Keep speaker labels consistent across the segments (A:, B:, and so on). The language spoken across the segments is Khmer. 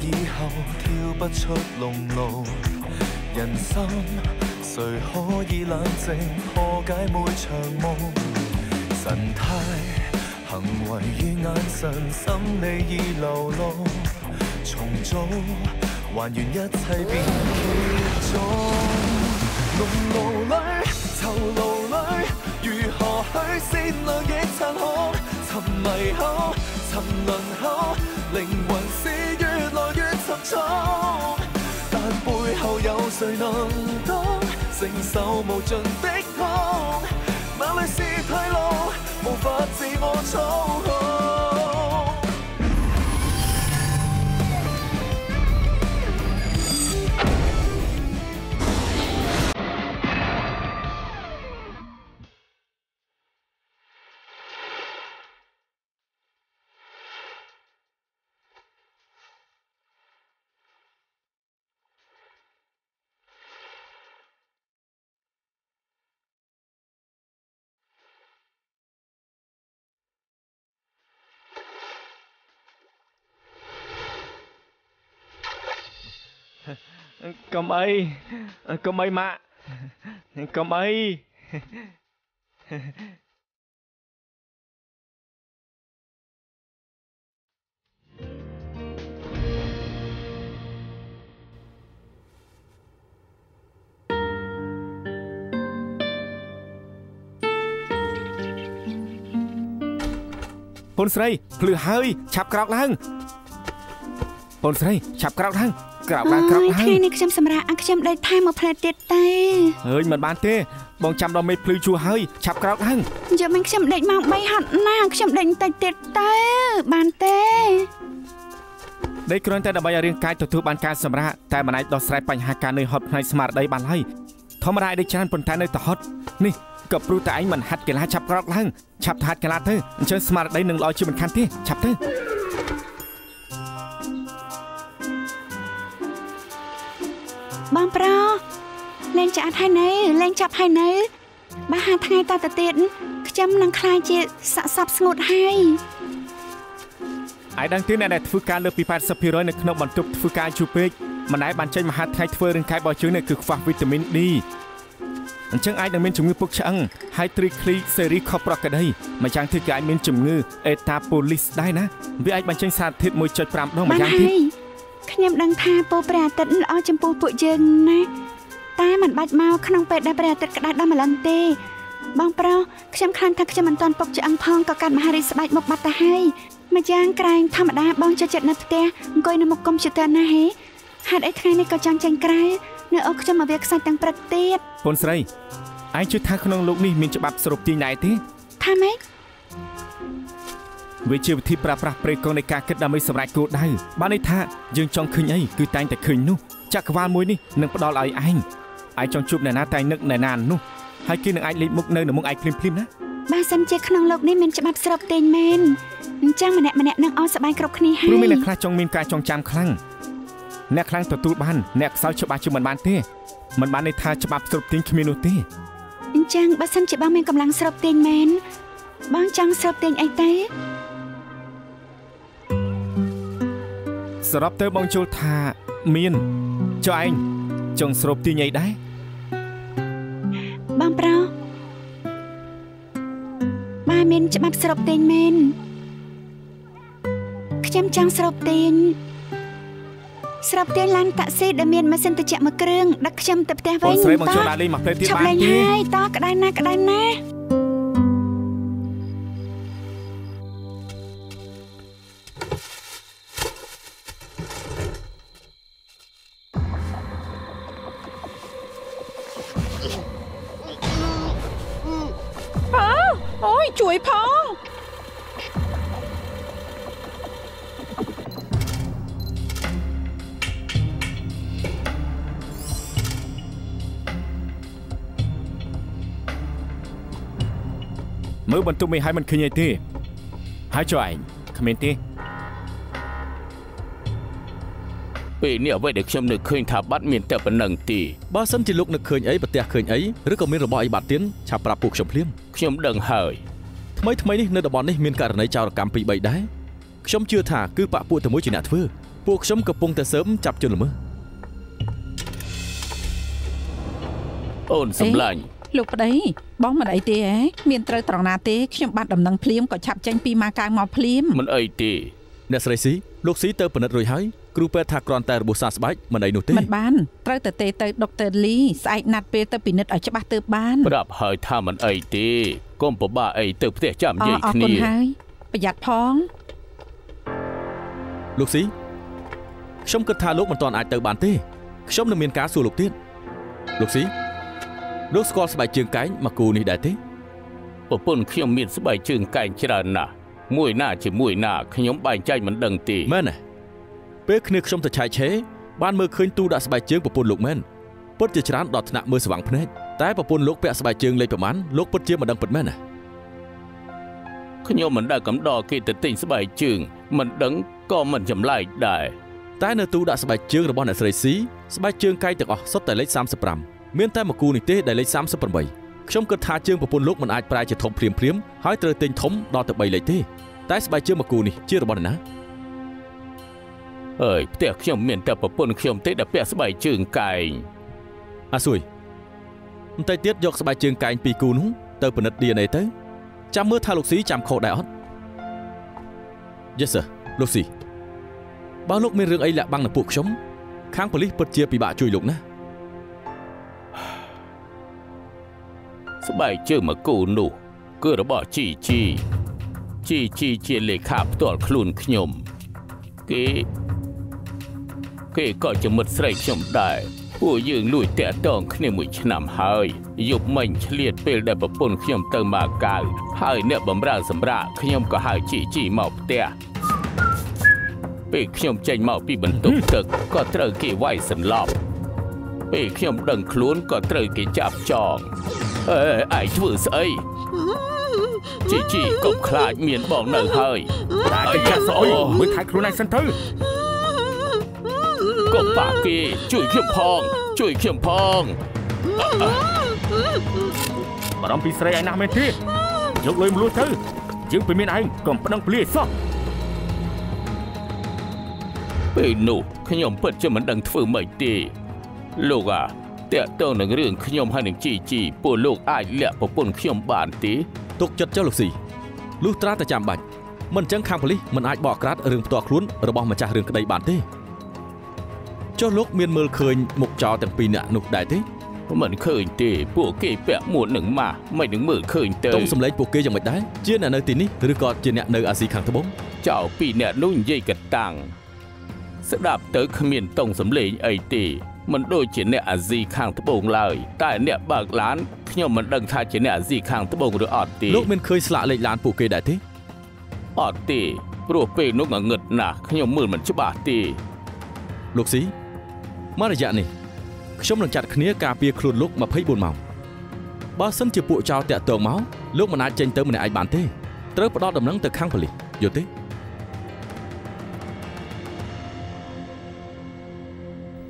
A: 以后跳不出龍路，人生谁可以冷静破解每场梦？神态、行为与眼神，心理已流露，重组还原一切變結束。濃霧裏、囚牢里，如何去善良亦残酷？沉迷後、沉淪後，靈魂但背后有谁能懂承受无尽的痛？哪里是退路？无法自我操控。
B: កុំអីកុំអីម៉ាក់កុំអី
C: ពូនស្រីភ្លឺហើយឆាប់ក្រោកឡើង ពូនស្រីឆាប់ក្រោកឡើងក្រោកឡើងក្រោក
D: អើយ
C: ឡើង
D: ថ្ងៃនេះខ្ញុំសម្រាប់អាខ្ញុំដេកថែមមួយផ្លែទៀតទេ
C: អើយមិនបានទេបងចាំដល់មេឃភ្លឺជួរហើយឆាប់ក្រោកឡើង
D: យកមិនខ្ញុំដេកម៉ោង3ហត់ណាស់ខ្ញុំដេកបន្តិចទៀតទេបានទេ
C: ដេកគ្រាន់តែដើម្បីឲ្យរាងកាយទទួលបានការសម្រាកតែមិនអាចដោះស្រាយបញ្ហាការនឿយហត់ផ្នែកស្មារតីបានឡើយធម្មតាឲ្យដេកច្រើនប៉ុន្តែនៅតែហត់នេះក៏ព្រោះតែឯងមិនហាត់កីឡាឆាប់ក្រោកឡើងឆាប់ទៅហាត់កីឡាទៅអញ្ចឹងស្មារតីនឹងល្អជាមិនខានទេឆាប់ទៅ
D: បងប្រុសលេងចាក់ហើយនៅលេងចាប់ហើយនៅបើហាថ្ងៃតទៅទៀតខ្ញុំនឹងខ្លាចជាសក់សពស្ងួតហើយ
C: ឯដឹងទេអ្នកដែលធ្វើការលើសពី80%នៅក្នុងបន្ទប់ធ្វើការយូរពេកមិនដែលបានចេញមហាថ្ងៃធ្វើរាងកាយរបស់យើងនេះគឺខ្វះវីតាមីន D អញ្ចឹងអាចនឹងមានជំងឺពុកឆ្អឹងហើយត្រីឃ្លីសេរីខុសប្រក្រតីម្យ៉ាងទៀតក៏អាចមានជំងឺអេតាប៉ូលីសដែរណាវាអាចបញ្ចេញសារធាតុ1.5ដង
D: បា
C: ម្នយ៉ាង
D: ហើ
C: ទៀត
D: យ ខ្ញុំដឹងថាពូព្រះអាទិត្យល្អចំពោះពួកយើងណាតែមិនបាច់មកក្នុងពេលដែលព្រះអាទិត្យក្តៅដល់ម្លឹងទេ បងប្រុសខ្ញុំខ្លាចថាខ្ញុំមិនទាន់ពុកឆ្អឹងផងក៏កាត់មហារីកស្បែកមុខបាត់ទៅហើយម្យ៉ាងក្រែងធម្មតាបងចូលចិត្តនៅផ្ទះអង្គុយនៅមុខកុំព្យូទ័រណាហេហេតុអីថ្ងៃនេះក៏ចង់ចេញក្រៅនៅអុកខ្ញុំមកវាខ្សាច់ទាំងព្រឹកទៀត
C: ពូនស្រីឯងជឿថាក្នុងលោកនេះមានច្បាប់ស្រូបទាញដែរទេ
D: ថាម៉េច
C: វាជាវិធីប្រើប្រាស់ប្រេកងនៃការគិតដើម្បីសម្រេចគោលដៅបានន័យថាយើងចង់ឃើញអីគឺតែងតែឃើញនោះចក្រវាលមួយនេះនឹងផ្ដល់ឲ្យឯងឯងចង់ជួបអ្នកណាតែងនឹកអ្នកណានោះហើយគេនឹងអាចលេចមុខនៅនឹងមុខឯងភ្លាមៗណា
D: បើសិនជាក្នុងលោកនេះមានច្បាប់ស្របទាញមែនអញ្ចឹងម្នាក់ម្នាក់នឹងអស់ស្បែកគ្រប់គ្នាហើ
C: ព្រោះមាន
D: យ
C: អ្នកខ្លះចង់មានការចងចាំខ្លាំងអ្នកខ្លាំងទទួលបានអ្នកខ្សោយច្បាស់ជាមិនបានទេមិនបានន័យថាច្បាប់ស្រូបទាញគ្មាននោះទេ
D: អញ្ចឹងបើសិនជាបងមានកម្លាំងស្របទាញមែនបងចង់ស្របទាញអីទេ
C: សរុបទៅបងជុលថាមានចុះឯងចង់ស្រូបទាញអីដែរ
D: បងប្រុសបើមានច្បាប់ស្របទាញមែនខ្ញុំចង់ស្របទាញស្របទាញឡានតាក់ស៊ីដែលមានម៉ាស៊ីនត្រជាក់មួយគ្រឿងដឹកខ្ញុំទៅផ្ទះ
C: បង
D: វិញ
C: ស្រីបងចូលដើរលេងមកផ្លេតទៀត
D: ឈប់
C: បាន
D: លេង
C: ទេ
D: ហើយតក្តៅណាស់ក្តៅណាស់
C: បន្ទប់មេហើយមិនឃើញអីទេហើយចុះឯងគ្មានទេ
E: ពេលនេះអ្វីដែលខ្ញុំនឹកឃើញថាបាត់មានតែប៉ុណ្្នឹងទេ
F: បើសិនជាលោកនឹកឃើញអីប្រទះឃើញអីឬក៏មានរបស់អីបាត់ទៀតឆាប់ប្រាប់ពួកខ្ញុំភ្លាម
E: ខ្ញុំដឹងហើយ
F: ថ្មីថ្មីនេះនៅតំបន់នេះមានករណីចោរកម្មពីរបីដែរខ្ញុំជឿថាគឺបាក់ពួកតែមួយជាអ្នកធ្វើពួកខ្ញុំកំពុងតែសើមចាប់ជនល្មើស
E: អូនសម្លាញ់
G: លោកប្តីបងមិនអីទេហ៎មានត្រូវត្រង់ណាទេខ្ញុំបាត់ដំណឹងភ្លាមក៏ឆាប់ចេញពីម៉ាកៅមកភ្លាម
E: មិនអីទេ
F: អ្នកស្រីស៊ីលោកស៊ីទៅពិនិត្យរួចហើយគ្រូពេទ្យថាគ្រាន់តែរបួសសះស្បែកមិនអីនោះទេ
G: មិនបានត្រូវទៅទេទៅដុកទ័រលីស្អែកណាត់ពេលទៅពិនិត្យឲ្យច្បាស់ទើបបាន
E: ប្រាប់ហើយថាមិនអីទេកុំពិបាកអីទៅផ្ទះចាំ
G: អ
E: និយាយ
G: អរ
E: គ្នា
G: គុណហើយប្រយ័ត្នផង
F: លោកស៊ីខ្ញុំគិតថាលោកមិនទាន់អាចទៅបានទេខ្ញុំនឹងមានការសួរលោកទៀតលោកស៊ី លោកស្គាល់ស្បែកជើងកែងមកគូនេះដែរទេ
E: ប្រពន្ធខ្ញុំមានស្បែកជើងកែងច្រើនណាស់មួយណាជាមួយណាខ្ញុំបែងចែកមិនដឹងទេ
F: មែនទេពេលគ្នាខ្ញុំទៅឆែកឆេរបានមើលឃើញទូដាក់ស្បែកជើងប្រពន្ធលោកមែនពិតជាច្រើនដល់ថ្នាក់មើលស្វាងភ្នែកតែប្រពន្ធលោកពាក់ស្បែកជើងលេខប្រមាណលោកពិតជាមិនដឹងពិតមែនណា
E: ខ្ញុំមិនដែលកំដរគេទៅទិញស្បែកជើងមិនដឹងក៏មិនចម្លែកដែរ
F: តែនៅទូដាក់ស្បែកជើងរបស់អ្នកស្រីស៊ីស្បែកជើងកែងទាំងអស់សុទ្ធតែលេខ35 មានតែមួយគូនេះទេដែលលេខ38ខ្ញុំគិតថាជើងប្រពន្ធលោកមិនអាចប្រែជាធំភ្លាមភ្លាមៗហើយត្រូវទិញធំដល់ទៅ3លេខទេតែស្បែកជើងមួយគូនេះជារបស់អ្នកណា
E: អើយផ្ទះខ្ញុំមានតែប្រពន្ធខ្ញុំទេដែលពាក់ស្បែកជើងកែង
F: អាស៊ុយបន្តិចទៀតយកស្បែកជើងកែងពីរគូនោះទៅពិនិត្យ DNA ទៅចាំមើលថាលោកស៊ីចាំខុសដែរអត់ Yes sir លោកស៊ីបើលោកមានរឿងអីលាក់បាំងនៅពួកខ្ញុំខាងប៉ូលីសពិតជាពិបាកជួយលោកណា
E: ស្បែកជើងមកគូនោះ គឺរបស់ជីជីជីជីជាលេខាផ្ទាល់ខ្លួនខ្ញុំគេគេក៏ជាមិត្តស្រីខ្ញុំដែរពួកយើងលួចតាក់តងគ្នាមួយឆ្នាំហើយយប់មិញឆ្លៀតពេលដែលប្រពន្ធខ្ញុំទៅមកកៅហើយអ្នកបំរើសម្រាប់ខ្ញុំក៏ហៅជីជីមកផ្ទះពេលខ្ញុំចេញមកពីបន្ទប់ទឹកក៏ត្រូវគេវាយសន្លប់ពេលខ្ញុំដឹងខ្លួនក៏ត្រូវគេចាប់ចង អេឯងធ្វើស្អីជីជីកុំខ្លាចមានបងនៅហើយ
C: តែកញ្ញាស្អុយមើលថែខ្លួនឯងសិនទៅ
E: កុំបាក់គេជួយខ្ញុំផង ជួយខ្ញុំផង
C: បារម្ភពីស្រីឯណាស់មែនទេយកលុយមលួសទៅយើងពីមានឯងកុំប្តឹងពលីសោះ
E: ពេលនោះខ្ញុំពិតជាមិនដឹងធ្វើម៉េចទេលោកអា តើតើនឹងរឿងខ្ញុំហើយនឹងជីជីពួកលោកអាចលាក់ប្រពន្ធខ្ញុំបានទេ
F: ទុកចិត្តចុះលោកស៊ីលុះត្រាតែចាំបាច់មិនអញ្ចឹងខាងប៉ូលីសមិនអាចបកក្រាត់រឿងផ្ទាល់ខ្លួនរបស់ម្ចាស់រឿងក្តីបានទេចុះលោកមានមើលឃើញមុខចោលទាំងពីរនាក់នោះដែរទេ
E: មិនឃើញទេពួកគេពាក់មួតនឹងម៉ាស់មិននឹងមើលឃើញទៅ
F: តុងសម្លេងពួកគេយ៉ាងម៉េចដែរជាអ្នកនៅទីនេះឬក៏ជាអ្នកនៅអាស៊ីខាងត្បូង
E: ចៅពីរអ្នកនោះនិយាយកតាំងស្ដាប់ទៅគ្មានតង់សំលេងអីទេ មិនដូចជាអ្នកអាស៊ីខាងត្បូងឡើយតែអ្នកបើកឡានខ្ញុំមិនដឹងថាជាអ្នកអាស៊ីខាងត្បូងឬអត់ទេ
F: លោកមានឃើញស្លាកលេខឡានពួកគេដែរទេ
E: អត់ទេព្រោះពេលនោះងងឹតណាស់ខ្ញុំមើលមិនច្បាស់ទេ
F: លោកស៊ីមករយៈនេះខ្ញុំនឹងចាត់គ្នាការពារខ្លួនលោក24ម៉ោងបើសិនជាពួកចោរតាក់ទងមកលោកមិនអាចចេញទៅម្នាក់ឯងបានទេត្រូវផ្ដល់ដំណឹងទៅខាងប៉ូលីសយល់ទេ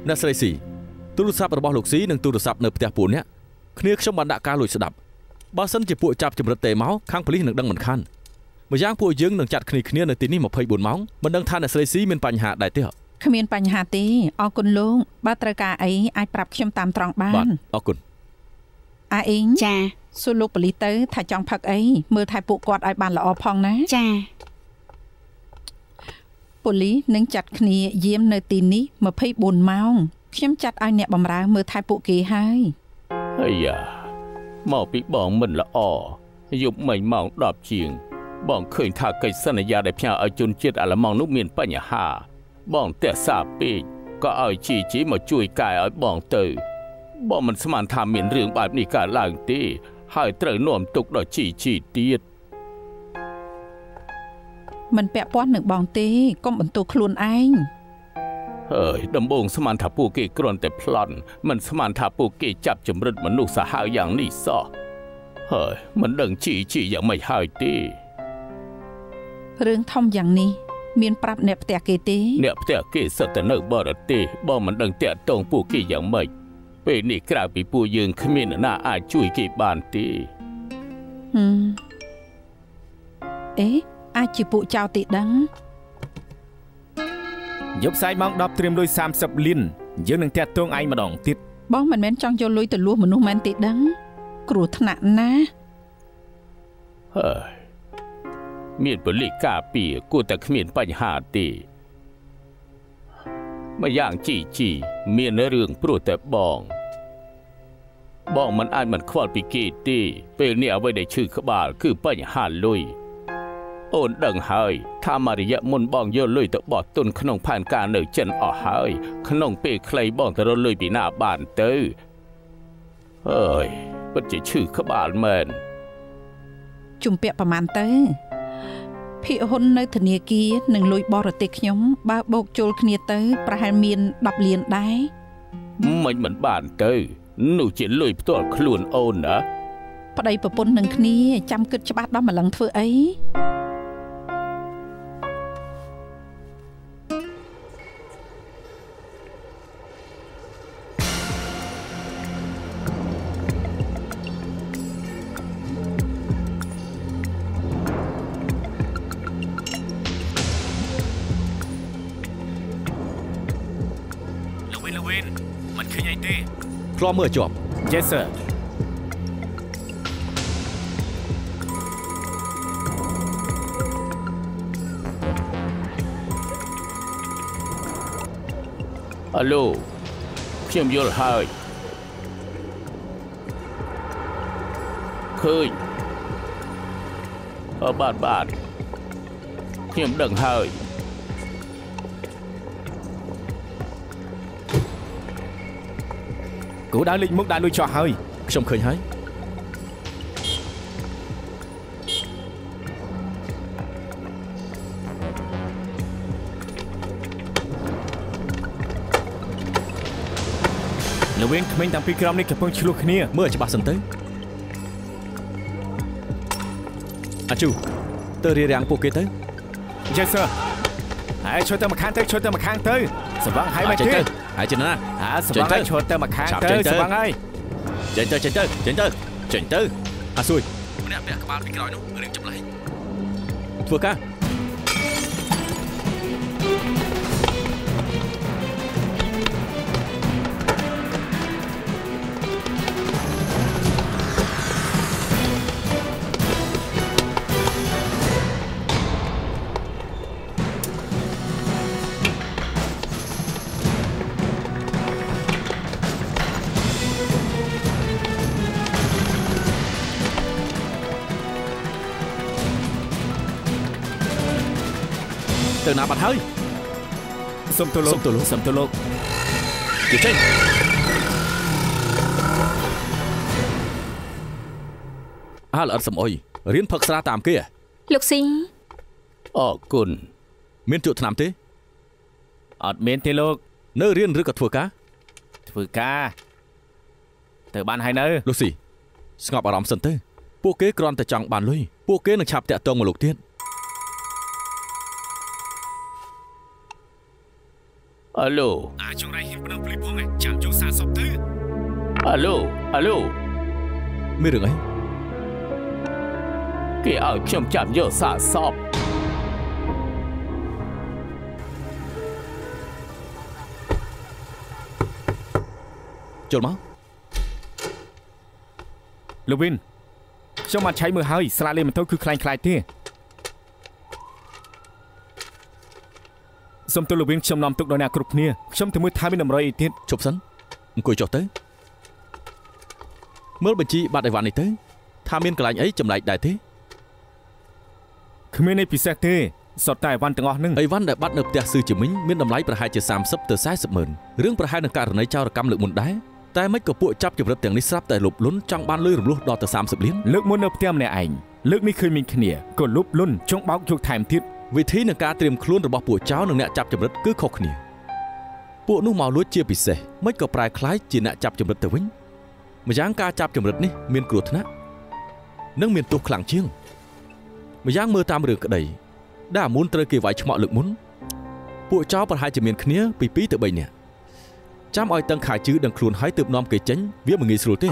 F: អ្នកស្រីស៊ី ទូរស័ព្ទរបស់លោកស៊ីនិងទូរស័ព្ទនៅផ្ទះពួកអ្នកគ្នាខ្ញុំបានដាក់ការលួចស្ដាប់បើសិនជាពួកចាប់ចម្រិតទេមកខាងប៉ូលីសនឹងដឹងមិនខានម្យ៉ាងពួកយើងនឹងចាត់គ្នាគ្នានៅទីនេះ24ម៉ោងមិនដឹងថាអ្នកស្រីស៊ីមានបញ្ហាដែរទេអត់
G: គ្មានបញ្ហាទេអរគុណលោកបើត្រូវការអីអាចប្រាប់ខ្ញុំតាមត្រង់បា
F: បាទ
G: ន
F: អរគុណ
G: អាអ៊ីង
D: ចា
G: សួរលោកប៉ូលីសទៅថាចង់ផឹកអីមើលថែពួកគាត់ឲ្យបានល្អផងណា
D: ចា
G: ប៉ូលីសនឹងចាត់គ្នាយាមនៅទីនេះ24ម៉ោង ខ្ញុំចាត់ឲ្យអ្នកបម្រើមើលថែពួកគេហើយ
E: អាយ៉ាមកពីបងមិនល្អយប់មិញម៉ោង10ជាង បងឃើញថាកិច្ចសន្យាដែលផ្ញើឲ្យជនជាតិអាល្លឺម៉ង់នោះមានបញ្ហា បងតែសាពេកក៏ឲ្យជីជីមកជួយកែឲ្យបងទៅ បងមិនស្មានថាមានរឿងបែបនេះកើតឡើងទេ ហើយត្រូវនាំទុកដល់ជីជីទៀត
G: មិនពាក់ព័ន្ធនឹងបងទេកុំបន្ទោសខ្លួនឯង
E: ហើយដំបងស្មានថាពួកគេគ្រាន់តែប្លន់មិនស្មានថាពួកគេចាប់ចម្រិតមនុស្សសាហាវយ៉ាងនេះសោះហើយមិនដឹងជីជីយ៉ាងម៉េចហើយទេ
G: រឿងធំយ៉ាងនេះមានប្រាប់អ្នកផ្ទះគេទេ
E: អ្នកផ្ទះគេសិតតែនៅបរទេសបងមិនដឹងតាក់ទងពួកគេយ៉ាងម៉េចពេលនេះក្រៅពីពួកយើងគ្មានអ្នកណាអាចជួយគេបានទេ
G: ហឹមអេអាចជាពួកចៅទីដឹង
C: យប់ស្អែកម៉ោង10ត្រៀមលុយ30លានយើងនឹងតាក់ទងឯងម្ដងទៀត
G: បងមិនមែនចង់យកលុយទៅលួសមនុស្សមែនទេដឹង គ្រោះថ្នាក់ណាស់
E: ហើយមានបលិការពារគួរតែគ្មានបញ្ហាទេម្យ៉ាងជីជីមានរឿងព្រោះតែបង បងមិនអាចមិនខ្វល់ពីគេទេពេលនេះអ្វីដែលឈឺក្បាល គឺបញ្ហាលុយ អូនដឹងហើយថាមករយៈមុនបងយកលុយទៅបោះទុនក្នុងផែនការនៅចិនអស់ហើយ ក្នុងពេលខ្លីបងទៅរកលុយពីណាបានទៅអើយពិតជាឈឺក្បាលមែន
G: ជំពាក់ប្រមាណទៅភិហ៊ុននៅធនាគារនិងលុយបរទេសខ្ញុំ បើបូកជុលគ្នាទៅ ប្រហែលមាន10លានដែរ
E: មិនមិនបានទៅនោះជាលុយផ្ទាល់ខ្លួនអូនណា
G: ប្តីប្រពន្ធនឹងគ្នាចាំគិតច្បាស់ដល់ម្លឹងធ្វើអី
F: ធ្លាប់មើលឲ្យជាប់
C: Yes sir
E: អាឡូខ្ញុំយល់ហើយឃើញអឺបា
C: គូដៅលេខមុខដាក់លុយចោះហើយ
F: ខ្ញុំឃើញហើយ
C: លោកវិញក្មេងតាំងពីក្រុមនេះកំពុងឆ្លោះគ្នា
F: មើលឲ្យច្បាស់សិនទៅអាជូទៅរៀបរៀងពួកគេទៅ
C: Yes sir ហើយឈរទៅម្ខាងទៅឈរទៅម្ខាងទៅសង្វឹងហើយមិន
F: ចេញ
C: ទេ
F: ទៅ ហើយចេញណា
C: អាសង្វឹងហើយឈរទៅម្ខាង
F: ចាប់
C: ទៅ
F: ចេញទៅ
C: សង្វឹងហើយ
F: ចេញទៅចេញទៅចេញទៅចេញទៅអាស៊ួយម្នាក់ពាក់ក្បាលពីក្រោយនោះរឿងចម្លែកធ្វើការ
C: សុំទោលោក
F: សុំទោលោក
C: សុំទោលោក
F: ទៅចេញអាល្អិតសំអុយរៀនផឹកស្រាតាមគេហ៎
H: លោកស៊ី
E: អរគុណ
F: មានជក់ថ្នាំទេ
C: អត់មានទេលោក
F: នៅរៀនឬក៏ធ្វើការ
C: ធ្វើការទៅបានហើយនៅ
F: លូស៊ីស្ងប់អារម្មណ៍សិនទៅពួកគេគ្រាន់តែចង់បានលុយពួកគេនឹងឆាប់តាក់ទងមកលោកទៀត
E: អាឡូ
C: អាចងរៃហ៊ានប្តឹងប៉ូលីសផងឯងចាំចូលសារសពទៅ
E: អាឡូអាឡូ
F: មានរឿងអី
E: គេឲ្យខ្ញុំចាប់យកសាកសព
F: ចូលមក
C: លោកវិនខ្ញុំបានឆៃមើលហើយស្លាកលេខម៉ូតូគឺខ្លាំងខ្លាយទេ សុំទោសលោកវិនខ្ញុំនាំទុកដល់អ្នកគ្រប់គ្នាខ្ញុំទៅមើលថាមានតម្រុយអីទៀត
F: ជប់សិនអង្គុយចុះទៅមើលបញ្ជីបាត់អីវ៉ាន់នេះទៅថាមានកន្លែងអីចម្លែកដែរទេ
C: គ្មានអីពិសេសទេសុទ្ធតែអីវ៉ាន់ទាំងអស់ហ្នឹង
F: អីវ៉ាន់ដែលបាត់នៅផ្ទះស៊ឺជីមិញមានតម្លៃប្រហែលជា30ទៅ40ម៉ឺនរឿងប្រហែលនឹងករណីចោរកម្មលើកមុនដែរតែមិនក៏ពួកចាប់ចម្រិតទាំងនេះស្រាប់តែលុបលុនចង់បានលុយរំលោះដល់ទៅ30លាន
C: លើកមុននៅផ្ទះម្នាក់ឯងលើកនេះឃើញមានគ្នាក៏លុបលុនចង់បោកយកថែមទៀត
F: វិធីនៃការត្រៀមខ្លួនរបស់ពួកចោរនិងអ្នកចាប់ចម្រិតគឺខុសគ្នាពួកនោះមកលួចជាពិសេសមិនក៏ប្រែคล้ายជាអ្នកចាប់ចម្រិតទៅវិញម្យ៉ាងការចាប់ចម្រិតនេះមានគ្រោះថ្នាក់និងមានទោសខ្លាំងជាងម្យ៉ាងមើលតាមរឿងក្តីដែលអាមុនត្រូវគេវាយឆ្មក់លើកមុនពួកចោរប្រហែលជាមានគ្នាពី2ទៅ3នាក់ចាំឲ្យតឹងខាជឺដឹងខ្លួនហើយទើបនាំគេចេញវាមិនងាយស្រួលទេ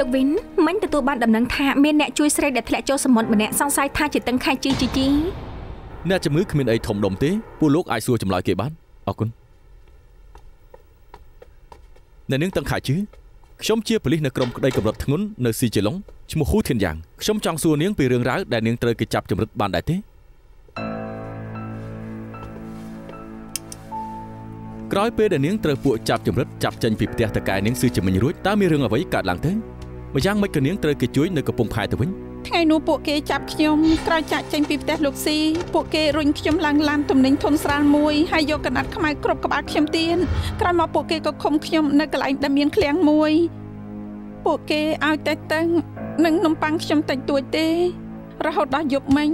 H: លោកវិនមិញទទួលបានដំណឹងថាមានអ្នកជួយស្រីដែលធ្លាក់ចូលសមុទ្រម្នាក់សង្ស័យថាជាតឹងខែជីជីជី
C: ម
F: អ្នកជំងឺគ្មានអីធំដុំទេពួកលោកអាចសួរចម្លើយគេបានអរគុណអ្នកនាងតឹងខាជឺខ្ញុំជាប៉ូលីសនៅក្រុមក្តីកម្រិតធ្ងន់នៅស៊ីជេឡុងឈ្មោះហ៊ូធានយ៉ាងខ្ញុំចង់សួរនាងពីរឿងរ៉ាវដែលនាងត្រូវគេចាប់ចម្រិតបានដែរទេក្រោយពេលដែលនាងត្រូវពួកចាប់ចម្រិតចាប់ចេញពីផ្ទះតកែនាងស៊ឺជំនាញរួចតើមានរឿងអ្វីកើតឡើងទៅ ម្យ៉ាងមិនក៏នាងត្រូវគេជួយនៅកំពង់ផែទៅវិញ
G: ថ្ងៃនោះពួកគេចាប់ខ្ញុំក្រោយចាក់ចេញពីផ្ទះលោកស៊ីពួកគេរុញខ្ញុំឡើងឡានទំនិញធុនស្រាលមួយហើយយកកណាត់ខ្មៅគ្រប់ក្បាលខ្ញុំទៀតក្រោយមកពួកគេក៏ឃុំខ្ញុំនៅកន្លែងដែលមានឃ្លាំងមួយពួកគេឲ្យតែតឹងនិងនំប៉័ងខ្ញុំតិចតួចទេ រហូតដល់យប់មិញ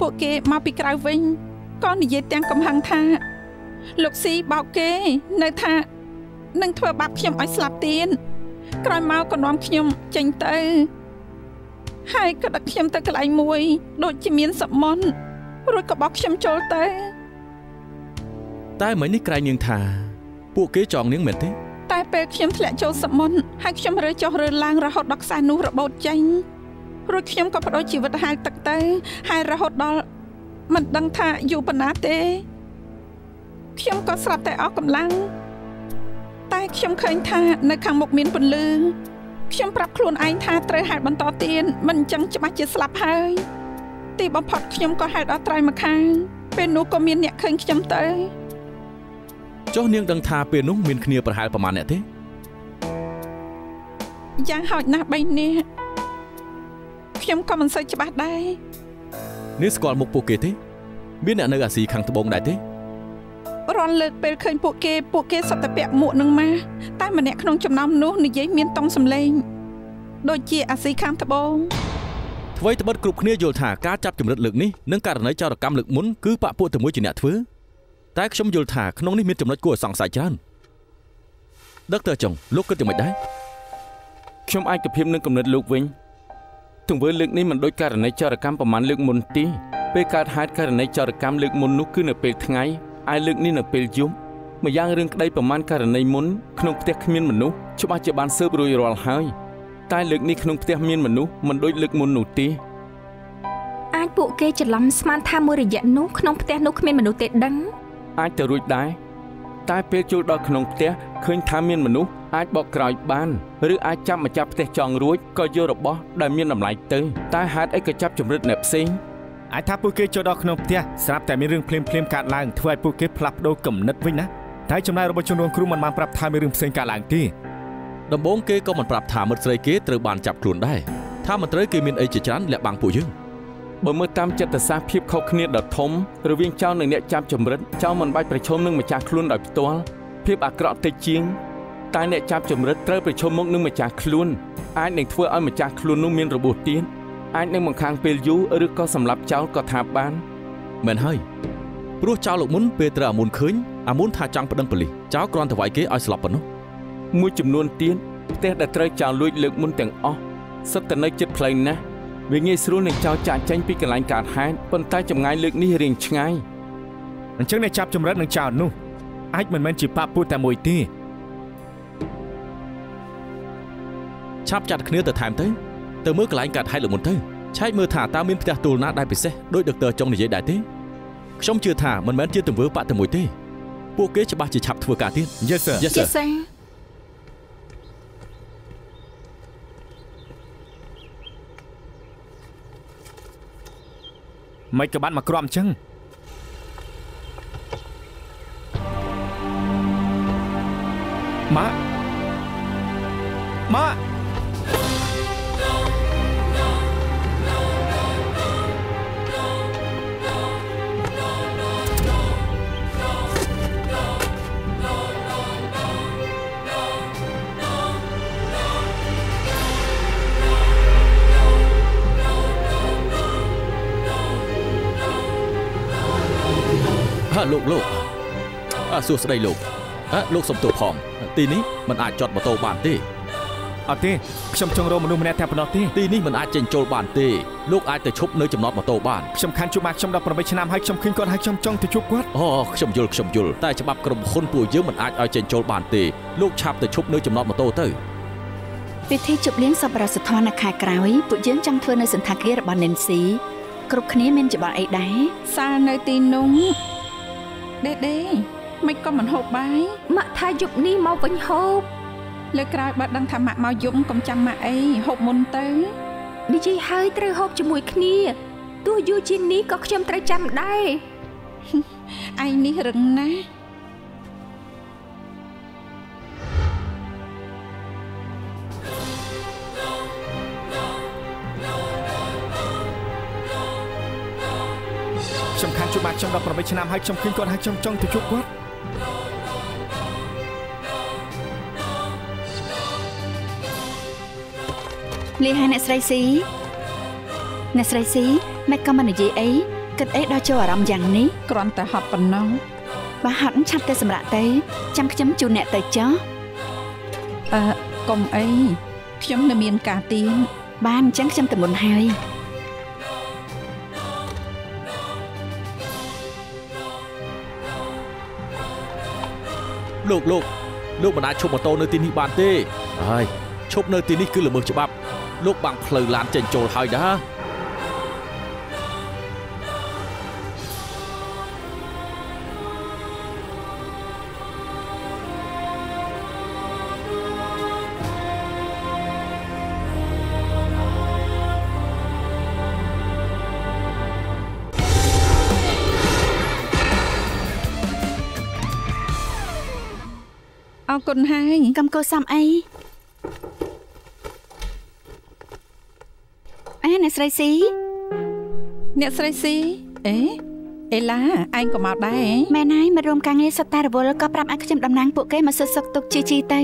G: ពួកគេមកពីក្រៅវិញក៏និយាយទាំងកំហឹងថា លោកស៊ីបោកគេនៅថានឹងធ្វើបាបខ្ញុំឲ្យស្លាប់ទៀត ក្រោយមកក៏នាំខ្ញុំចេញទៅហើយក៏ដឹកខ្ញុំទៅកន្លែងមួយ ដូចជាមានសមុនរួចក៏បោកខ្ញុំចូលទៅ
F: តែមិញនេះក្រែងនាងថាពួកគេចងនាងមែនទេ
G: តែពេលខ្ញុំធ្លាក់ចូលសមុនហើយខ្ញុំរើចុះរើឡើងរហូតដល់ខ្សែនោះរបូតចេញរួចខ្ញុំក៏បដូរជីវិតហាលទឹកទៅហើយរហូតដល់មិនដឹងថាយូរប៉ុណ្ណាទេខ្ញុំក៏ស្រាប់តែអស់កម្លាំង តែខ្ញុំឃើញថានៅខាងមុខមានពន្លឺខ្ញុំប្រាប់ខ្លួនឯងថាត្រូវហែលបន្តទៀតមិនអញ្ចឹងច្បាស់ជាស្លាប់ហើយទីបំផុតខ្ញុំក៏ហែលដល់ត្រៃម្ខាងពេលនោះក៏មានអ្នកឃើញខ្ញុំទៅ
F: ចុះនាងដឹងថាពេលនោះមានគ្នាប្រហែលប្រមាណអ្នកទេ
G: យ៉ាងហោចណាស់3នាក់ខ្ញុំក៏មិនសូវច្បាស់ដែរ
F: នាងស្គាល់មុខពួកគេទេ មានអ្នកនៅអាស៊ីខាងត្បូងដែរទេ
G: រាល់លើកពេលឃើញពួកគេពួកគេសុទ្ធតែពាក់មួកនឹងមកតែម្នាក់ក្នុងចំណោមនោះនិយាយមានតង់សម្លេងដូចជាអាស៊ីខាងត្បូង
F: អ្វីត្បិតគ្រប់គ្នាយល់ថាការចាប់ចម្រិតលើកនេះនិងករណីចោរកម្មលើកមុនគឺបកពួកតែមួយជាអ្នកធ្វើតែខ្ញុំយល់ថាក្នុងនេះមានចំណុចគួរឲ្យសង្ស័យច្រើនដឹកតើចុងលោកគិតយ៉ាងម៉េចដែរ
E: ខ្ញុំអាចកភាពនឹងគំនិតលោកវិញទង្វើលើកនេះមិនដូចករណីចោរកម្មប្រមាណលើកមុនទេពេលកើតហេតុករណីចោរកម្មលើកមុននោះគឺនៅពេលថ្ងៃ ហើយលើកនេះនៅពេលយប់ម្យ៉ាងរឿងក្តីប្រមាណករណីមុនក្នុងផ្ទះគ្មានមនុស្សច្បាស់ជាបានស៊ើបរួចរាល់ហើយតែលើកនេះក្នុងផ្ទះមានមនុស្សមិនដូចលើកមុននោះទេ
H: អាចពួកគេច្រឡំស្មានថាមួយរយៈនោះក្នុងផ្ទះនោះគ្មានមនុស្សទេដឹង
E: អាចទៅរួចដែរតែពេលចូលដល់ក្នុងផ្ទះឃើញថាមានមនុស្សអាចបកក្រោយបានឬអាចចាប់ម្ចាស់ផ្ទះចង់រួចក៏យករបស់ដែលមានតម្លៃទៅតែហេតុអីក៏ចាប់ចម្រិតអ្នកផ្សេង
C: អាចថាពួកគេចូលដល់ក្នុងផ្ទះស្រាប់តែមានរឿងភ្លាមភ្លាមៗកើតឡើងធ្វើឲ្យពួកគេផ្លាស់ប្ដូរគំនិតវិញណាតែចំណាយរបស់ជនរងគ្រោះមិនបានប្រាប់ថាមានរឿងផ្សេងកើតឡើងទេ
F: ដំបូងគេក៏មិនប្រាប់ថាមិត្តស្រីគេត្រូវបានចាប់ខ្លួនដែរថាមន្ត្រីគេមានអីជាច្រើនលាក់បាំងពួកយើង
E: បើមើលតាមចិត្តសាស្ត្រភាពខុសគ្នាដ៏ធំរវាងចៅនិងអ្នកចាប់ចម្រិតចៅមិនបាច់ប្រឈមនឹងម្ចាស់ខ្លួនដោយផ្ទាល់ភាពអាក្រក់តិចជាងតែអ្នកចាប់ចម្រិតត្រូវប្រឈមមុខនឹងម្ចាស់ខ្លួនអាចនឹងធ្វើឲ្យម្ចាស់ខ្លួននោះមានរបួសទៀត អាចនឹងបង្ខាំងពេលយូរឬក៏សម្លាប់ចោលក៏ថាបាន
F: មែនហើយព្រោះចៅលោកមុនពេលត្រូវអាមុនឃើញអាមុនថាចង់ប្តឹងប៉ូលីសចៅគ្រាន់តែវាយគេឲ្យស្លាប់ប៉ុណ្ណោះ
E: មួយចំនួនទៀតផ្ទះដែលត្រូវចោលលួចលើកមុនទាំងអស់សិតតែនៅចិត្តផ្លូវណាស់វាងាយស្រួលនឹងចោលចាក់ចេញពីកន្លែងកើតហេតុប៉ុន្តែចម្ងាយលើកនេះរៀងឆ្ងាយ
C: អញ្ចឹងអ្នកចាប់ចម្រិតនឹងចោតនោះអាចមិនមែនជាប៉ាពួកតែមួយទេ
F: ឆាប់ចាត់គ្នាទៅថែមទៅ ទៅមើលកន្លែងកាត់ហែកលោកមុនទៅឆែកមើលថាតើមានផ្ទះទូលណាដែលពិសេសដោយដឹកទ័រចុងនិយាយដែរទេខ្ញុំជឿថាមិនមែនជាទង្វើបាក់តែមួយទេពួកគេច្បាស់ជាឆាប់ធ្វើការទៀត
C: Yes sir
F: Yes
H: ជា
F: sir
H: សា
C: មិនក៏បាត់មកក្រំអញ្ចឹងម៉ាក់
F: សួស្ដីលោកអ่าលោកសុំទោសផងទីនេះมันអាចចតម៉ូតូបានទេ
C: អត់ទេខ្ញុំចង់រកមនុស្សម្នាក់តែប៉ុណ្ណោះទេ
F: ទីនេះมันអាចចេញចូលបានទេលោកអាចទៅឈប់នៅចំណតម៉ូតូបាន
C: ខ្ញុំខានជួបមកខ្ញុំ18ឆ្នាំហើយខ្ញុំឃើញគាត់ហើយខ្ញុំចង់ទៅជួបគាត់
F: អូខ្ញុំយល់ខ្ញុំយល់តែច្បាប់ក្រុមហ៊ុនពួកយើងមិនអាចឲ្យចេញចូលបានទេលោកឆាប់ទៅឈប់នៅចំណតម៉ូតូទៅ
D: ពិធីជប់លៀងសប្បុរសធម៌នៅខែក្រោយពួកយើងចង់ធ្វើនៅសន្តាគាររបស់ Nancy គ្រប់គ្នាមានច្បល់អីដែរ
G: សាលនៅទីនោះដេដេ មិនក៏មិនហូបបាយ
H: ម៉ាក់ថាយប់នេះមកវិញហូប
G: លើក្រោយបើដឹងថាម៉ាក់មកយំកុំចាំម៉ាក់អីហូបមុនទៅ
H: និយាយហើយត្រូវហូបជាមួយគ្នាទោះយូរជាងនេះក៏ខ្ញុំត្រូវចាំដែរ
G: ឯងនេះរឹងណាស់
C: ខ្ញុំខានជួបបាទខ្ញុំ18ឆ្នាំហើយខ្ញុំឃើញគាត់ហើយខ្ញុំចង់ទៅជួបគាត់
D: លីហើយអ្នកស្រីស៊ីអ្នកស្រីស៊ីមិនក៏មិននិយាយអីគិតអីដល់ចូលអារម្មណ៍យ៉ាងនេះ
G: គ្រាន់តែហត់ប៉ុណ្ណោះ
D: បើហត់ឆាប់ទៅសម្រាប់ទៅចាំខ្ញុំជូនអ្នកទៅចុះ
G: អឺកុំអីខ្ញុំនៅមានការទៀន
D: បានអញ្ចឹងខ្ញុំទៅមុនហើយ
F: លោកលោកលោកមិនអាចឈប់ម៉ូតូនៅទីនេះបានទេហើយឈប់នៅទីនេះគឺល្មើសច្បាប់លោកបាំងផ្លូវឡានចេញចូលហើយណា
G: អរគុណហើយ
D: កំកោសំអីអេអ្នកស្រីស៊ី
G: អ្នកស្រីស៊ីអេអេឡាឯងក៏មកដែរ
D: មែនហើយមករួមការងារសុទ្ធតែរវល់ក៏ប្រាប់ឲ្យខ្ញុំតំណាងពួកគេមកសុខសុខទុកជីជីទៅ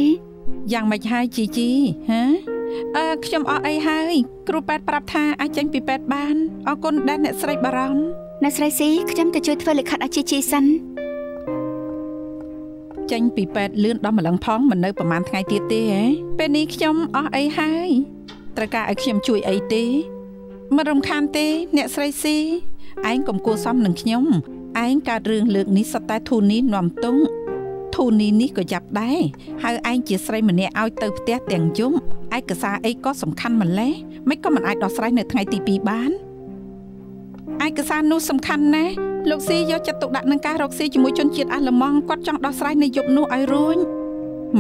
G: យ៉ាងម៉េចហើយជីជីហាអឺខ្ញុំអស់អីហើយគ្រូប៉ែតប្រាប់ថាអាចចេញពីប៉ែតបានអរគុណដែលអ្នកស្រីបារម្ភ
D: អ្នកស្រីស៊ីខ្ញុំទៅជួយធ្វើលិខិតឲ្យជីជីសិន
G: ចេញពីប៉ែតលឿនដល់ម្លឹងផងមិននៅប្រហែលថ្ងៃទៀតទេហ៎ពេលនេះខ្ញុំអស់អីហើយត្រូវការឲ្យខ្ញុំជួយអីទេមិនរំខានទេ អ្នកស្រីស៊ីឯងកុំគួសមនឹងខ្ញុំឯងកើតរឿងលើកនេះសត្វតែធូនីនាំទុងធូនីនេះក៏ចាប់ដែរហើយឯងជាស្រីម្នាក់ឲ្យទៅផ្ទះទាំងយំឯកសារអីក៏សំខាន់ម្ល៉េះមិនក៏មិនអាចដោះស្រាយនៅថ្ងៃទី2បាន ឯកសារនោះសំខាន់ណាស់លោកស៊ីយកចិត្តទុកដាក់នឹងការរកស៊ីជាមួយជនជាតិអាល្លឺម៉ង់គាត់ចង់ដោះស្រាយនៅយប់នោះឲ្យរួច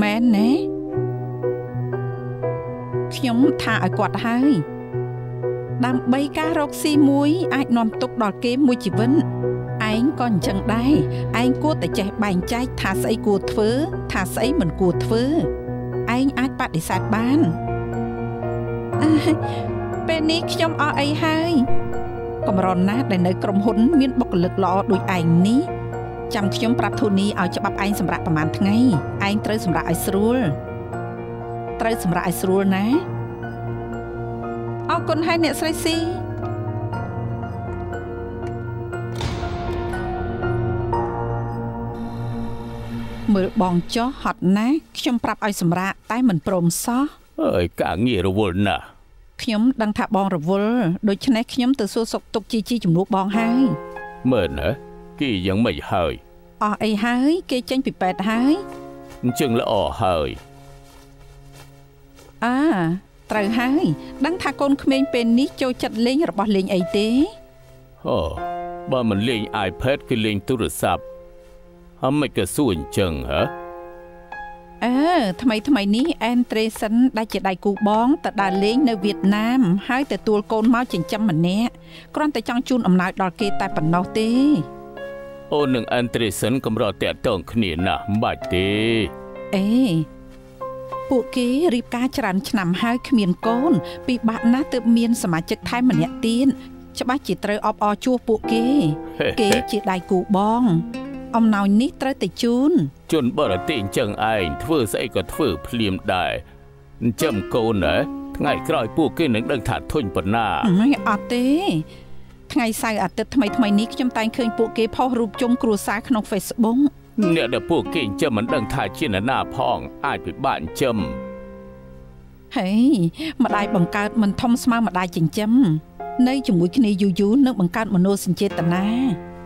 G: មែនណាខ្ញុំថាឲ្យគាត់ហើយដើម្បីការរកស៊ីមួយអាចនាំទុកដល់គេមួយជីវិតឯងក៏អញ្ចឹងដែរឯងគួរតែចេះបែងចែកថាស្អីគួរធ្វើ ថាស្អីមិនគួរធ្វើឯងអាចបដិសេធបានអើយពេលនេះខ្ញុំអស់អីហើយ កំរណាស់ដែលនៅក្រុមហ៊ុន មានបុគ្គលិកល្អដូចឯងនេះចាំខ្ញុំប្រាប់ធូនីឲ្យច្បាប់ឯងសម្រាប់ប្រហែលថ្ងៃឯងត្រូវសម្រាប់ឲ្យស្រួលត្រូវសម្រាប់ឲ្យស្រួលណាអរគុណហើយអ្នកស្រីស៊ីមើលបងចុះហត់ណាស់ខ្ញុំប្រាប់ឲ្យសម្រាកតែមិនព្រមសោះ
E: អើយការងាររវល់ណាស់
G: ខ្ញុំដឹងថាបងរវល់ដូច្នេះខ្ញុំទៅសួរសុខទុក្ខជីជីជំនួសបងហើយ
E: មើលណាគេយ៉ាងមិនហើយ
G: អស់អីហើយ គេចេញពីពេទ្យហើយ
E: អញ្ចឹងល្អហើយ
G: អើត្រូវហើយដឹងថាកូនក្មេងពេលនេះចូលចិត្តលេងរបស់លេងអីទេ
E: អូបើមិនលេង iPad គឺលេងទូរស័ព្ទហំមិនក៏សួរអញ្ចឹងហ៎
G: អើថ្មីថ្មីនេះអែនត្រេសិនដែលជាដៃគូបងទៅដើរលេងនៅវៀតណាម ហើយទទួលកូនមកចិញ្ចឹមម្នាក់គ្រាន់តែចង់ជូនអំណោយដល់គេតែប៉ុណ្ណោះទេ
E: អូននឹង Andresen កម្រតាក់តងគ្នាណាស់មិនបាច់ទេ
G: អេពួកគេរៀបការច្រើនឆ្នាំហើយគ្មានកូន ពិបាកណាស់ទើបមានសមាជិកថែមម្នាក់ទៀតច្បាស់ជាត្រូវអបអរជួសពួកគេ គេជាដៃគូបង អំណោយនេះត្រូវតែជូន
E: ជនបរទេសអញ្ចឹងឯងធ្វើស្អីក៏ធ្វើភ្លាមដែរអញ្ចឹងកូនណាថ្ងៃក្រោយពួកគេនឹងដឹងថាធុញប៉ុណ្ណា
G: អឺអត់ទេថ្ងៃសៅរ៍អាទិត្យថ្មីថ្មីៗនេះខ្ញុំតែងឃើញពួកគេផុសរូបជុំគ្រួសារក្នុង Facebook
E: អ្នកដែលពួកគេអញ្ចឹងមិនដឹងថាជានរណាផង អាចពិបាកអញ្ចឹង
G: ហេម្ដាយបង្កើតមិនធំស្មើម្ដាយចិញ្ចឹម នៅជាមួយគ្នាយូរយូរនឹងបង្កើតមនោសញ្ចេតនា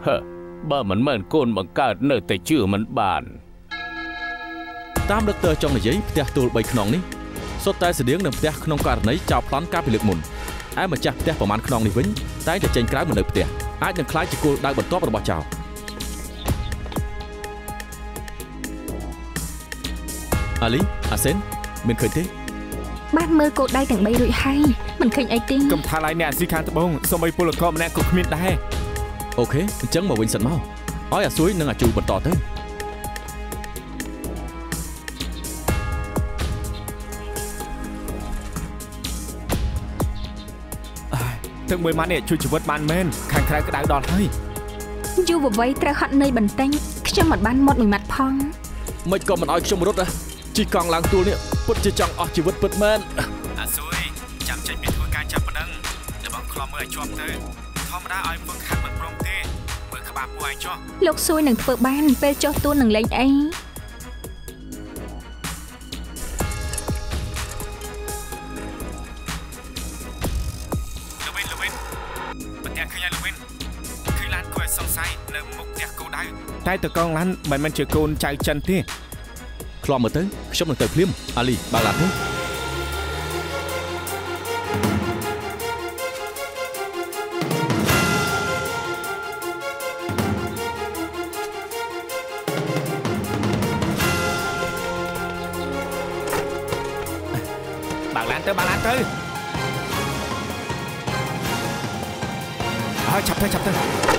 E: ហឺ បើមិនមែនកូនបង្កើតនៅតែជឿមិនបាន
F: តាមដុកទ័រចង់និយាយផ្ទះទួល3ខ្នងនេះសុទ្ធតែស្តៀងនឹងផ្ទះក្នុងករណីចោរប្លន់កាលពីលើកមុនឯម្ចាស់ផ្ទះប្រមាណខ្នងនេះវិញតែងតែចេញក្រៅមកនៅផ្ទះអាចនឹងខ្លាចជាគោលដៅបន្ទាប់របស់ចៅអាលីអាសេនមានឃើញទេ
H: បានមើលគោលដៅទាំង3រួចហើយមិនឃើញអីទេ
C: កុំថាឡើយអ្នកអាស៊ីខាងត្បូងសូម្បីពលករម្នាក់ក៏គ្មានដែរ
F: អូខេអញ្ចឹងមកវិញសិនមកឲ្យអាស៊ុយនិងអាជូបន្តទៅ
C: ទឹកមួយម៉ាត់នេះជួយជីវិតបានមែនខាងក្រៅក្តៅដល់ហើយ
H: យុវវ័យត្រូវហត់នឿយបន្តិចខ្ញុំមិនបានមុតមួយម៉ាត់ផង
F: មិនក៏មិនឲ្យខ្ញុំរត់ដែរជីកង់ឡើងទួលនេះពិតជាចង់អស់ជីវិតពិតមែន
C: អាស៊ុយចាំចេញពីធ្វើការចាប់ប៉ុណ្ណឹងតែបងខ្លំមើលឲ្យជាប់ទៅ ធម្មតាឲ្យពឹកខាត់មិនព្រមទេមើលក្បាលពួកឯងចុះ
H: លោកសួយនឹងធ្វើបានពេលចុះទួននឹងលេងអី
C: លវិនលវិនប្រទះឃើញហើយលវិនឃើញឡានគួរឲ្យសង្ស័យនៅមុខផ្ទះគោដៅតែតកងឡានមិនមែនជាកូនចៅចិនទេ
F: ខ្លំមើលទៅខ្ញុំនឹងទៅភ្លាមអាលីបើកឡានទៅ
C: ទៅបើកឡានទៅហើយឆាប់ទៅឆាប់ទៅ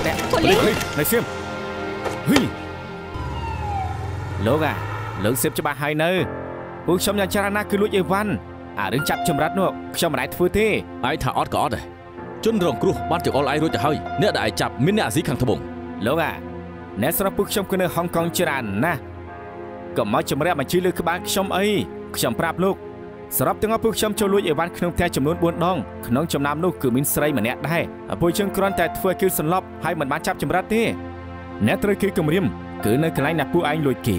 C: តែ
H: ប៉ូលីស
C: នៅសៀមហ៊ីលោកអាលោកសៀមច្បាស់ហើយនៅពួកខ្ញុំយ៉ាងច្រើនណាស់គឺលួចអីវ៉ាន់អារឿងចាប់ចម្រិតនោះខ្ញុំមិនអាចធ្វើទេ
F: ឯងថាអត់ក៏អត់ដែរជនរងគ្រោះបានចង្អុលឯងរួចទៅហើយអ្នកដែលឯងចាប់មានអ្នកអាស៊ីខាងត្បូង
C: លោកអាអ្នកស្រុកពួកខ្ញុំគឺនៅហុងកុងច្រើនណាស់កុំមកជំរាបបញ្ជីលើក្បាលខ្ញុំអីខ្ញុំប្រាប់លោក សរុបទាំងអស់ពួកខ្ញុំចូលលួចអីវ៉ាន់ក្នុងផ្ទះចំនួន4ដងក្នុងចំណោមនោះគឺមានស្រីម្នាក់ដែរហើយពួកយើងគ្រាន់តែធ្វើឲ្យគេសន្លប់ហើយមិនបានចាប់ចម្រិតទេអ្នកត្រូវគេគំរាមគឺនៅកន្លែងណាពួកឯងលួចគេ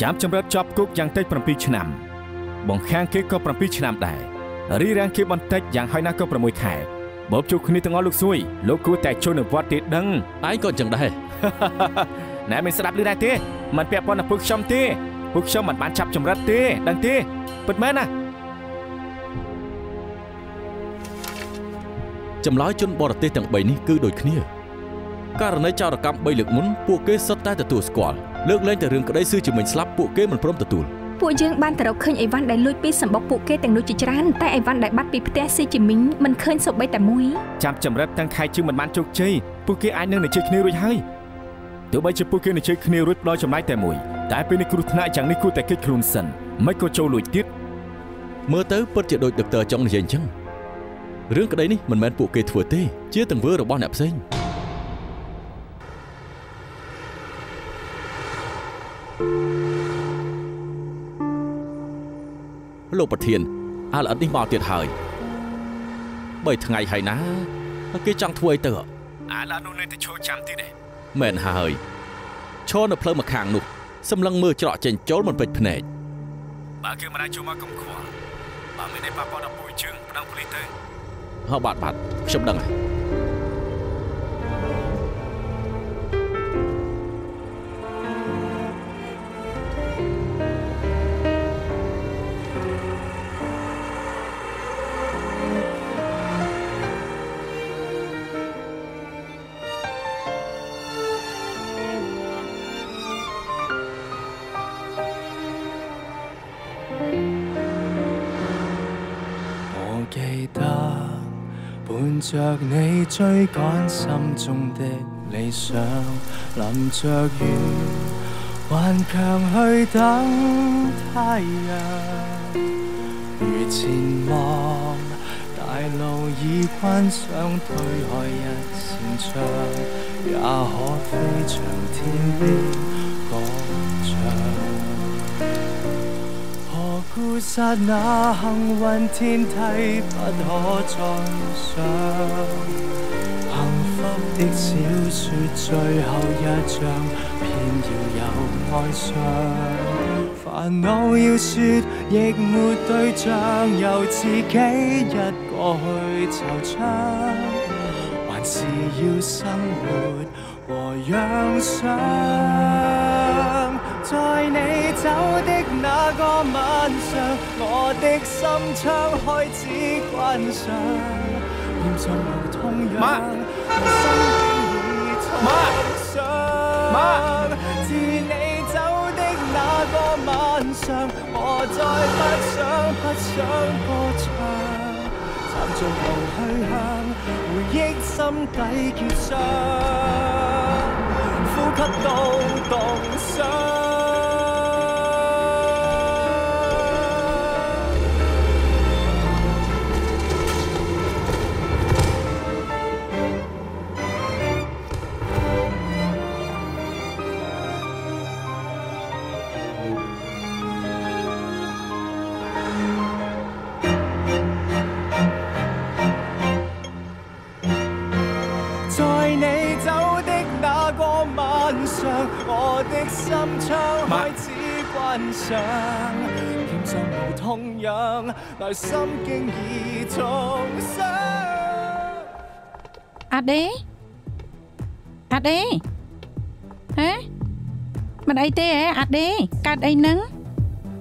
C: ចាប់ចម្រិតជាប់គុកយ៉ាងតិច7ឆ្នាំ បង្ខាំងគេក៏7ឆ្នាំដែររីរាំងគេបន្តិចយ៉ាងហោចណាស់ក៏6ខែបើជួបគ្នាទាំងអស់លោកសួយលោកគួរតែចូលនៅវត្តទេដឹង
F: ឯងក៏អញ្ចឹងដែរ
C: ណែមិនស្ដាប់ឮដែរទេมันពាក់ព័ន្ធនឹងពួកខ្ញុំទេពួកខ្ញុំមិនបានចាប់ចម្រិតទេដឹងទេពិតមែនណា
F: ចម្លើយជនបរទេសទាំង3នេះគឺដូចគ្នាករណីចោរកម្ម3លើកមុនពួកគេសុទ្ធតែទទួលស្គាល់លើកលែងតែរឿងក្តីស៊ឺជាមិញស្លាប់ពួកគេមិនព្រមទទួល
H: ពួកយើងបានទៅរកឃើញអីវ៉ាន់ដែលលួចពីសម្បុកពួកគេទាំងនោះជាច្រើនតែអីវ៉ាន់ដែលបាត់ពីផ្ទះស៊ីជីមីងមិនឃើញសូម្បីតែមួយ
C: ចាប់ចម្រិតទាំងខែជើងមិនបានជោគជ័យពួកគេអាចនឹងនិជ័យគ្នារួចហើយទោះបីជាពួកគេនិជ័យគ្នារួចដោយចំណាយតែមួយតែពេលនេះគ្រោះថ្នាក់យ៉ាងនេះគួរតែគេចខ្លួនសិនមិនក៏ចូលលួចទៀត
F: មើលទៅពិតជាដូចដុកទ័រចង់និយាយអញ្ចឹង រឿងក្តីនេះមិនមែនពួកគេធ្វើទេ ជាទង្វើរបស់អ្នកផ្សេងលោកប្រធានអាល្អិតនេះមកទៀតហើយ3ថ្ងៃហើយណាគេចង់ធ្វើអីទៅ
C: អាឡានោះនៅតែឈរចាំទៀតទេ
F: មែនហើយឈរនៅផ្លូវម្ខាងនោះសម្លឹងមើលច្រកចេញចូលមិនពេចភ្នែក
C: បើគេមិនអាចចូលមកកុំខ្វល់បើមានតែប៉ះពាល់ដល់ពួកជើងប្តឹងប៉ូលីសទៅ
F: ហៅបាទបាទខ្ញុំដឹងហើយ
I: 着你追趕心中的理想，淋着雨，頑強去等太陽。如前望，大路已關上，推開一扇窗，也可飞翔天边刹那幸运天梯不可再上？幸福的小说最后一章，偏要有哀伤。烦恼要说，亦没对象，由自己一个去惆怅，还是要生活和养伤。在你走的那個晚上，我的心窗開始關上，欠盡無痛癢，
C: 媽
I: 人生經已創傷。自你走的那個晚上，我再不想不想歌唱，站盡頭去向，回憶心底結霜，呼吸都凍傷。关上，甜上无痛痒，内心经已重伤。
G: អត់ទេអត់ទេហេមិនអីទេហ៎អត់ទេកាត់អីនឹង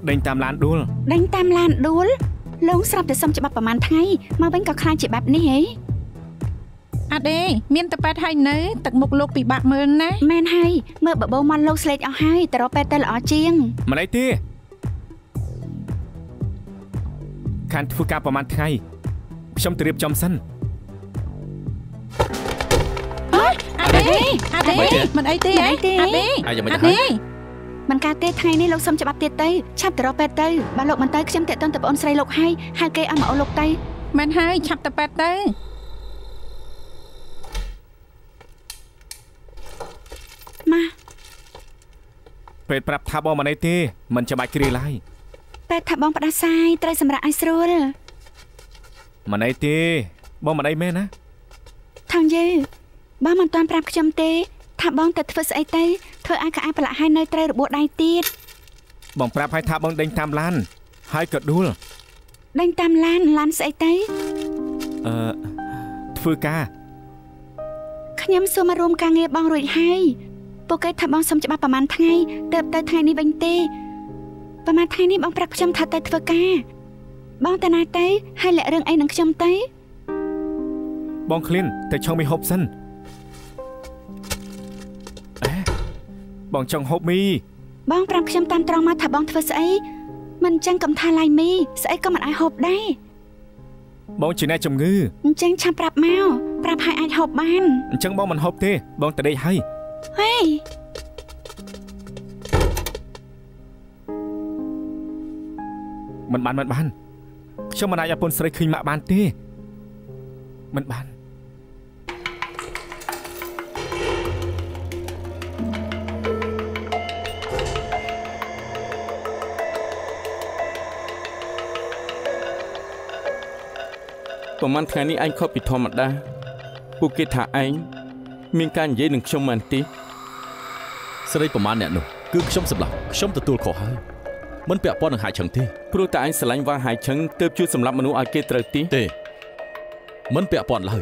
C: ដេញតាមឡានដួល
D: ដេញតាមឡានដួលលោកស្រាប់តែសុំច្បាប់ប្រហែលថ្ងៃមកវិញក៏ខ្លាចជាបែបនេះហី
G: អត់ទេមានតែប៉ែតហើយនៅទឹកមុខលោកពិបាកមើលណា
D: មែនហើយមើលបបោមកលោកស្លេកអស់ហើយទៅរកពេទ្យទៅល្អជាង
C: មិនអីទេខានធ្វើការប្រហែលថ្ងៃខ្ញុំទៅរៀបចំសិន
G: អត់ទេអត់ទេមិនអីទេហ៎អត់ទេ
F: អាយយ៉ាងម៉េច
G: អ
F: ទៅ
G: ត់
F: ហើយ
G: ទេ
D: មិនកើតទេថ្ងៃនេះលោកសុំច្បាប់ទៀតទៅឆាប់ទៅរកពេទ្យទៅបើលោកមិនទៅខ្ញុំតាក់ទងទៅបងអូនស្រីលោកហើយហៅគេឲ្យមកអូនលោកទៅ
G: មិនហើយឆាប់តែប៉ែតទៅ
D: ម៉ា
C: ពេទ្យប្រាប់ថាបងមិនអីទេមិនចាំបាច់គ្រាឡើយ
D: ពេទ្យថាបងផ្ដាសាយត្រូវសម្រាប់ឲ្យស្រួល
C: មិនអីទេបងមិនអីមែនណា
D: ថងយឺបងមិនទាន់ប្រាប់ខ្ញុំទេ ថាបងទៅធ្វើស្អីទៅធ្វើឲ្យក្អាយប្រឡាក់ឲ្យនៅត្រូវរបួសដៃទៀត
C: បងប្រាប់ឲ្យថាបងដេញតាមឡាន ហើយក៏ដួល
D: ដេញតាមឡានឡានស្អីទៅ
C: អឺធ្វើការ
D: ខ្ញុំសួរមករួមការងារបងរួចហើយ ពួកគេថាបងសុំច្បាប់ប្រហែលថ្ងៃទៅទៅថ្ងៃនេះវិញទេប្រហែលថ្ងៃនេះបងប្រាប់ខ្ញុំថាទៅធ្វើការបងតាណាទៅហើយលាក់រឿងអីនឹងខ្ញុំទៅ
C: បងឃ្លានទៅឆុងមីហូបសិនអេបងចង់ហូបមី
D: បងប្រាប់ខ្ញុំតាមត្រង់មកថាបងធ្វើស្អីមិនអញ្ចឹងកំថាឡៃមី ស្អីក៏មិនអាចហូបដែរ
C: បងជាអ្នកជំងឺ
D: អញ្ចឹងឆាប់ប្រាប់មកប្រាប់ឲ្យអាចហូបបាន
C: អញ្ចឹងបងមិនហូបទេ បងទៅដេកហើយ
D: ហេ
C: មិនបានមិនបានខ្ញុំមិនអាចឲ្យពុនស្រីឃើញម៉ាក់បានទេមិនបាន
E: ប្រហែលថ្ងៃនេះឯងខុសពីធម្មតាពួកគេថាឯង មានការនិយាយនឹងខ្ញុំមែនទេ
F: ស្រីប្រមាណអ្នកនោះគឺខ្ញុំសម្លាប់ខ្ញុំទទួលខុសហើយមិនពាក់ព័ន្ធនឹងហាយឆឹងទេ
E: ព្រោះតែឯងស្រឡាញ់វ៉ាហាយឆឹងទើបជួយសម្លាប់មនុស្សឲ្យគេត្រូវទី
F: ទេមិនពាក់ព័ន្ធឡើយ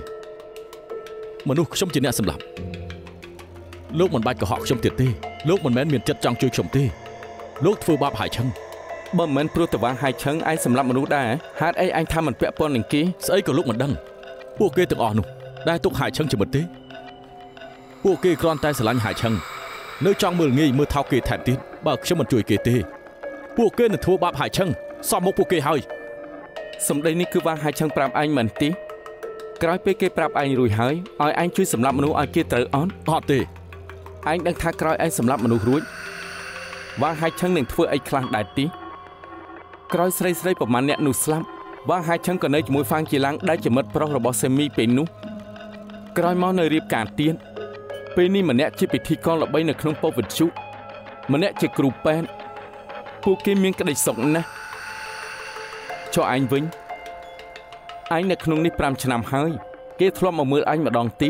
F: មនុស្សខ្ញុំជាអ្នកសម្លាប់លោកមិនបាច់កុហកខ្ញុំទៀតទេលោកមិនមែនមានចិត្តចង់ជួយខ្ញុំទេលោកធ្វើបាបហាយឆឹង
E: បើមិនមែនព្រោះតែវ៉ាហាយឆឹងឯងសម្លាប់មនុស្សដែរហេតុអីឯងថាមិនពាក់ព័ន្ធនឹងគេ
F: ស្អីក៏លោកមិនដឹងពួកគេទាំងអស់នោះដែលទុកហាយឆឹងជាមិត្តទេ ពួកគេគ្រាន់តែស្រឡាញ់ហាយឆឹងនៅចង់មើលងាយមើលថោកគេថែមទៀតបើខ្ញុំមិនជួយគេទេ ពួកគេនឹងធ្វើបាបហាយឆឹងសមមុខពួកគេហើយ
E: សម្ដីនេះគឺវ៉ាហាយឆឹងប្រាប់ឯងមែនទេក្រោយពេលគេប្រាប់ឯងរួចហើយឲ្យឯងជួយសម្លាប់មនុស្សឲ្យគេត្រូវអត់
F: អត់ទេ
E: ឯងដឹងថាក្រោយឯងសម្លាប់មនុស្សរួចវ៉ាហាយឆឹងនឹងធ្វើអីខ្លះដែរទីក្រោយស្រីស្រីប្រមាណអ្នកនោះស្លាប់វ៉ាហាយឆឹងក៏នៅជាមួយហ្វាងជាឡាំងដែលជាមិត្តប្រុសរបស់សេមីពេលនោះក្រោយមកនៅរៀបការទៀត ពេលនេះម្នាក់ជាពិធីករល្បីនៅក្នុងប៉ុស្តិ៍វិទ្យុម្នាក់ជាគ្រូពេទ្យពួកគេមានក្តីសុខណាស់ចុះឯងវិញឯងនៅក្នុងនេះ5ឆ្នាំហើយ គេធ្លាប់មកមើលឯងម្ដងទី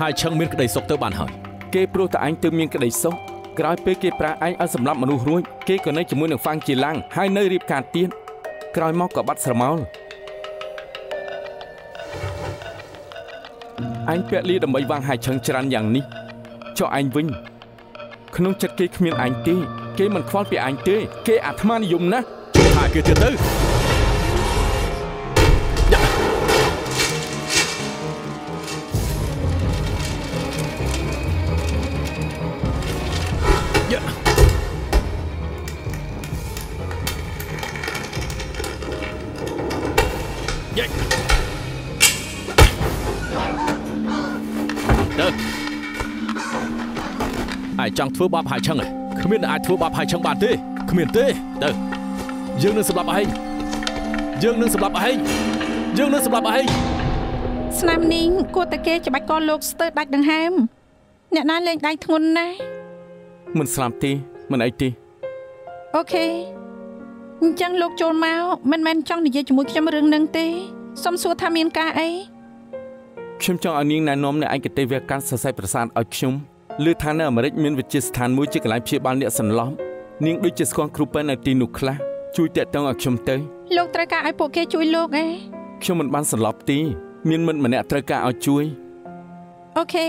F: ហាយឆឹងមានក្តីសុខទៅបានហើយ
E: គេព្រោះតែឯងទើបមានក្តីសុខក្រោយពេលគេប្រាឯងឲ្យសម្លាប់មនុស្សរួចគេក៏នៅជាមួយនឹងហ្វាំងជាឡាំងហើយនៅរៀបការទៀតក្រោយមកក៏បាត់ស្រមោល អញពាក់លីដើម្បីវាងហាយឆឹងច្រានយ៉ាងនេះចុះឯងវិញក្នុងចិត្តគេគ្មានឯងទេគេមិនខ្វល់ពីឯងទេ គេអាត្មានិយមណាស់
F: ថាគេទៀតទៅ ចង់ធ្វើបាបហើយឆឹងហ៎គ្មានអ្នកអាចធ្វើបាបហើយឆឹងបានទេគ្មានទេទៅយើងនឹងសម្លាប់ឯងយើងនឹងសម្លាប់ឯងយើងនឹងសម្លាប់ឯង
G: ស្នាមនីងគួរតែគេច្បាច់កលោកស្ទើរដាច់ដង្ហើមអ្នកណាលេងដៃធ្ងន់ណាស់
E: មិនស្លាប់ទេមិនអីទេ
G: អូខេអញ្ចឹងលោកចូលមកមិនមែនចង់និយាយជាមួយខ្ញុំរឿងនឹងទេសុំសួរថាមានការអី
E: ខ្ញុំចង់ឲ្យនាងណែនាំនៅឯកទេសវកម្មសរសេរប្រាសាទឲ្យខ្ញុំ ឮថានៅអាមេរិកមានវិទ្យាស្ថានមួយជាកន្លែងព្យាបាលអ្នកសន្លប់នាងដូចជាស្គាល់គ្រូពេទ្យនៅទីនោះខ្លះជួយតាក់ទងឲ្យខ្ញុំទៅ
G: លោកត្រូវការឲ្យពួកគេជួយលោកឯង
E: ខ្ញុំមិនបានសន្លប់ទេមានមិត្តម្នាក់ត្រូវការឲ្យជួយ
G: អូខេ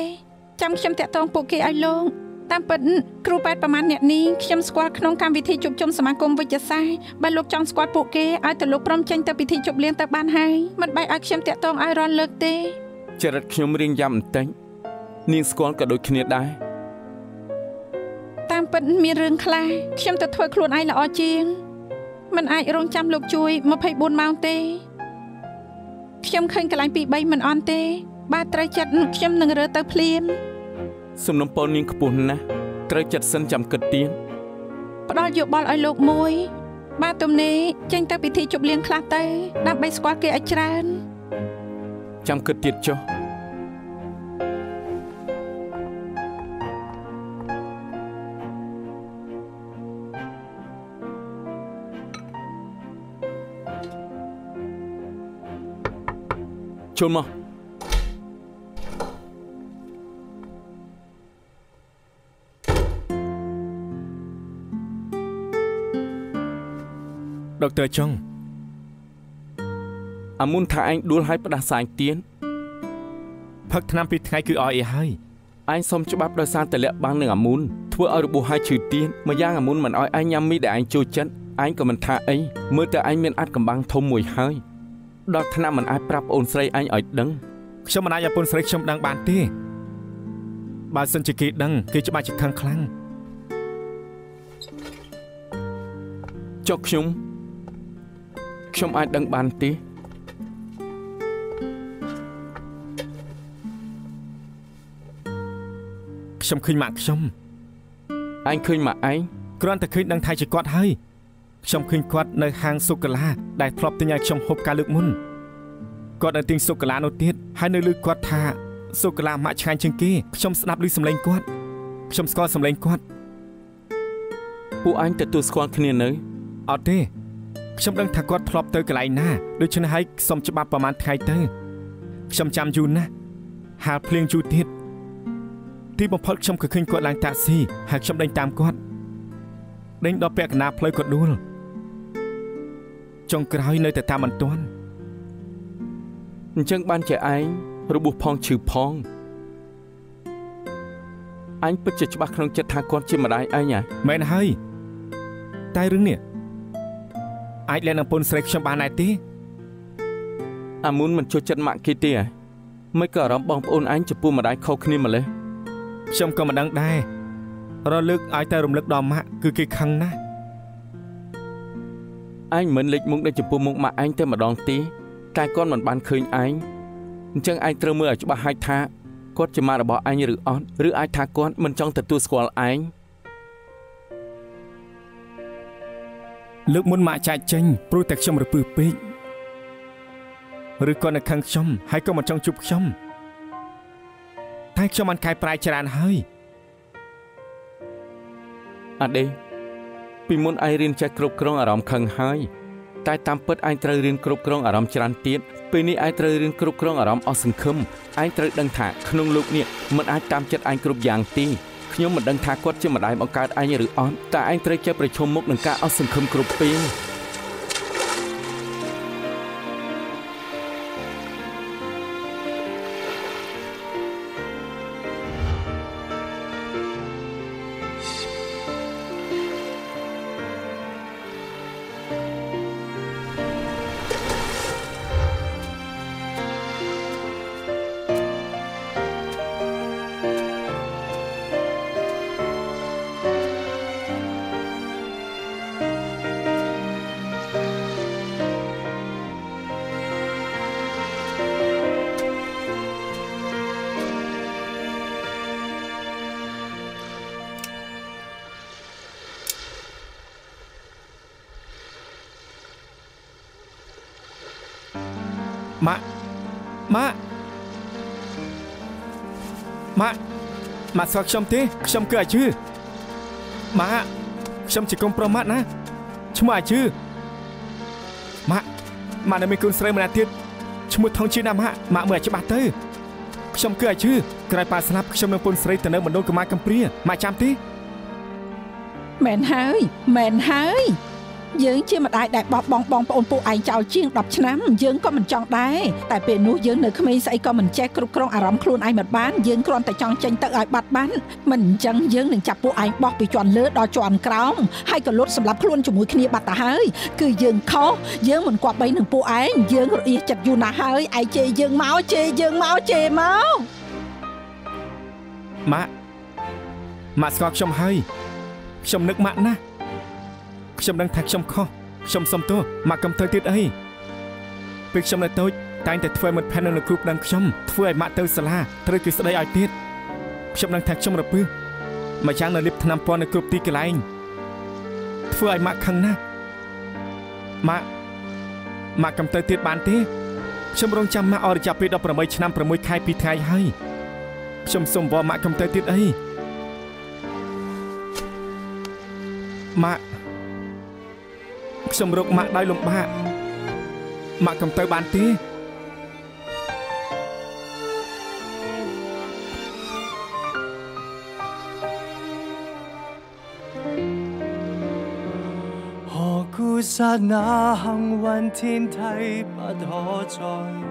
G: ចាំខ្ញុំតាក់ទងពួកគេឲ្យលោកតាមពិតគ្រូពេទ្យប្រមាណអ្នកនេះខ្ញុំស្គាល់ក្នុងកម្មវិធីជួបជុំសមាគមវិទ្យាសាស្ត្របើលោកចង់ស្គាល់ពួកគេឲ្យទៅលោកព្រមចេញទៅពិធីជប់លៀងទៅបានហើយមិនបែរឲ្យខ្ញុំតាក់ទងឲ្យរាល់លើកទេ
E: ចរិតខ្ញុំរៀងយ៉ាំបន្តិច នាងស្គាល់ក៏ដូចគ្នាដែរ
G: តាមពិតមានរឿងខ្លះខ្ញុំទៅធ្វើខ្លួនឯងល្អជាងមិនអាចរងចាំលោកជួយ24ម៉ោងទេខ្ញុំឃើញកន្លែងពី3មិនអន់ទេ បាទត្រូវចិត្តខ្ញុំនឹងរើទៅភ្លាម
E: សំណុំពរនាងខ្ពស់ណាស់ត្រូវចិត្តសិនចាំគិតទៀត
G: ផ្ដល់យោបល់ឲ្យលោកមួយ បាទទំនេរចេញទៅពិធីជប់លៀងខ្លះទៅ ដើម្បីស្គាល់គេឲ្យច្រើន
E: ចាំគិតទៀតចុះ ចូលមក
C: ដុកទ័រចុង
E: អាមុនថាឯងដួលឲ្យផ្ដាសាយទៀន
C: ផឹកថ្នាំពីរថ្ងៃគឺអស់អីហើយ
E: ឯងសុំច្បាប់ដោយសារតែលាក់បាំងនឹងអាមុនធ្វើឲ្យរបួសឲ្យឈឺទៀនម្យ៉ាងអាមុនមិនឲ្យឯងញ៉ាំមីដែលឯងចូលចិត្តឯងក៏មិនថាអីមើលតែឯងមានអាចកំបាំងធំមួយហើយ ដល់ថ្នាក់មិនអាចប្រាប់អូនស្រីឯងឲ្យដឹង
C: ខ្ញុំមិនអាចឲ្យពុនស្រីខ្ញុំដឹងបានទេបើសិនជាគេដឹងគេច្បាស់ជាខឹងខ្លាំង
E: ចុះខ្ញុំខ្ញុំអាចដឹងបានទេ
C: ខ្ញុំឃើញម៉ាក់ខ្ញុំ
E: ឯងឃើញមកឯង
C: គ្រាន់តែឃើញដឹងថាជាគាត់ហើយ ខ្ញុំឃើញគាត់នៅហាងសូកូឡាដែលធ្លាប់ទិញឲ្យខ្ញុំហូបកាលលើកមុនគាត់នៅទិញសូកូឡានោះទៀតហើយនៅលើគាត់ថាសូកូឡាម៉ាក់ឆ្ងាញ់ជាងគេខ្ញុំស្ដាប់ឮសំឡេងគាត់ខ្ញុំស្គាល់សំឡេងគាត់
E: ពួកអញទទួលស្គាល់គ្នានៅ
C: អត់ទេខ្ញុំដឹងថាគាត់ធ្លាប់ទៅកន្លែងណាដូច្នេះហើយសុំច្បាប់ប្រហែលថ្ងៃទៅខ្ញុំចាំយូរណាស់ហាលភ្លៀងយូរទៀតទីបំផុតខ្ញុំក៏ឃើញគាត់ឡើងតាក់ស៊ីហើយខ្ញុំដេញតាមគាត់ដេញដល់ពាក់កណ្ដាលផ្លូវគាត់ដួល ចុងក្រោយនៅតែតាមមិនទាន់
E: អញ្ចឹងបានជាឯងរបួសផងឈឺផងអញពិតជាច្បាស់ក្នុងចិត្តថាគាត់ជាម្ដាយឯងហ៎
C: មែនហើយតែរឿងនេះអាចលែងនឹងពុនស្រីខ្ញុំបានដែរទេ
E: អាមុនមិនចូលចិត្តម៉ាក់គេទេហ៎មិនក៏អារម្មណ៍បងប្អូនឯងចំពោះម្ដាយខុសគ្នាម្លេះ
C: ខ្ញុំក៏មិនដឹងដែររលើកឲ្យតែរំលឹកដល់ម៉ាក់គឺគេខឹងណាស់
E: ឯងមិនលេចមុខនៅចំពោះមុខម៉ាក់ឯងតែម្ដងទេតែគាត់មិនបានឃើញឯងអញ្ចឹងឯងត្រូវមើលឲ្យច្បាស់ហើយថាគាត់ជាម៉ាក់របស់ឯងឬអត់ឬអាចថាគាត់មិនចង់ទទួលស្គាល់ឯង
C: លើកមុនម៉ាក់ចាច់ចេញព្រោះតែខ្ញុំរពឹសពេកឬក៏នៅខឹងខ្ញុំហើយក៏មិនចង់ជួបខ្ញុំតែខ្ញុំបានកែប្រែច្រើនហើយ
E: អដេ ពីមុនឯងរៀនចេះគ្រប់គ្រងអារម្មណ៍ខឹងហើយតែតាមពិតឯងត្រូវរៀនគ្រប់គ្រងអារម្មណ៍ច្រើនទៀតពេលនេះឯងត្រូវរៀនគ្រប់គ្រងអារម្មណ៍អស់សង្ឃឹមឯងត្រូវដឹងថាក្នុងលោកនេះមិនអាចតាមចិត្តឯងគ្រប់យ៉ាងទេខ្ញុំមិនដឹងថាគាត់ជាម្ដាយបង្កើតឯងឬអត់តែឯងត្រូវចេះប្រឈមមុខនឹងការអស់សង្ឃឹមគ្រប់ពេល
C: ម៉ាក់ម៉ាក់ម៉ាក់ម៉ាក់ស្គាល់ខ្ញុំទេខ្ញុំគឺអាជឿម៉ាក់ខ្ញុំជាកូនប្រុសម៉ាក់ណាឈ្មោះអាជឿម៉ាក់ម៉ាក់នៅមានកូនស្រីម្នាក់ទៀតឈ្មោះថងជាណាម៉ាក់ម៉ាក់មើលឲ្យច្បាស់ទៅខ្ញុំគឺអាជឿក្រោយប៉ាស្លាប់ខ្ញុំនឹងពូនស្រីទៅនៅមណ្ឌលកម្មាកំព្រាម៉ាក់ចាំទេ
G: មែនហើយមែនហើយ យើងជាម្ដាយដែលបោះបង់បងប្អូនពួកឯងចោលជាង10ឆ្នាំយើងក៏មិនចង់ដែរតែពេលនោះយើងនៅក្មេងស្អីក៏មិនចេះគ្រប់គ្រងអារម្មណ៍ខ្លួនឯងមិនបានយើងគ្រាន់តែចង់ចេញទៅឲ្យបាត់បានមិនអញ្ចឹងយើងនឹងចាប់ពួកឯងបោះពីជាន់លើដល់ជាន់ក្រោមហើយក៏លុតសម្រាប់ខ្លួនជាមួយគ្នាបាត់ទៅហើយគឺយើងខុសយើងមិនគប្បីនឹងពួកឯងយើងរអៀសចិត្តយូរណាស់ហើយឯងជេរយើងមកជេរយើងមកជេរមក
C: ម៉ាក់ម៉ាក់ស្គាល់ខ្ញុំហើយខ្ញុំនឹកម៉ាក់ណាស់ ខ្ញុំដឹងថាខ្ញុំខុសខ្ញុំសុំទោសម៉ាក់កុំធ្វើទៀតអីពេលខ្ញុំនៅតូចតែងតែធ្វើមិត្តភ័ក្តិនឹងលោកគ្រូប្តឹងខ្ញុំធ្វើឲ្យម៉ាក់ទៅសាលាត្រូវគេស្ដីឲ្យទៀតខ្ញុំដឹងថាខ្ញុំរពឹសម្យ៉ាងនៅលៀបថ្នាំពណ៌នៅគ្រប់ទីកន្លែងធ្វើឲ្យម៉ាក់ខឹងណាស់ម៉ាក់ម៉ាក់កំទៅទៀតបានទេខ្ញុំរងចាំម៉ាក់អស់រយៈពេល18ឆ្នាំ6ខែ2ថ្ងៃហើយខ្ញុំសូមវល់ម៉ាក់កំទៅទៀតអីម៉ាក់ ខ្ញុំរកម៉ាក់ដោយលំបាកម៉ាក់កំទៅបានទេ
I: 何故刹那幸运天梯不可再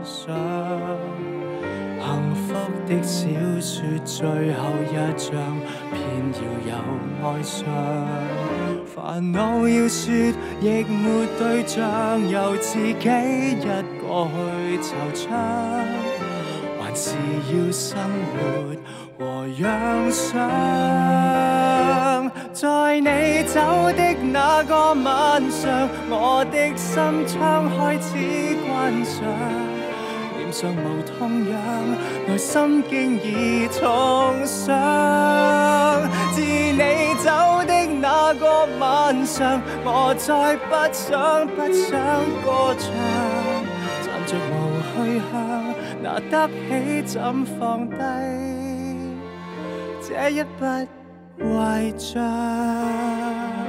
I: 上？幸福的小说最后一章，偏要有哀伤。 煩惱要說，亦沒對象，由自己一个去惆怅，還是要生活和養傷。在你走的那個晚上，我的心窗開始關上，臉上无痛癢，內心經已重傷。個晚上，我再不想不想歌唱，站着无去向，拿得起怎放低这一笔坏账。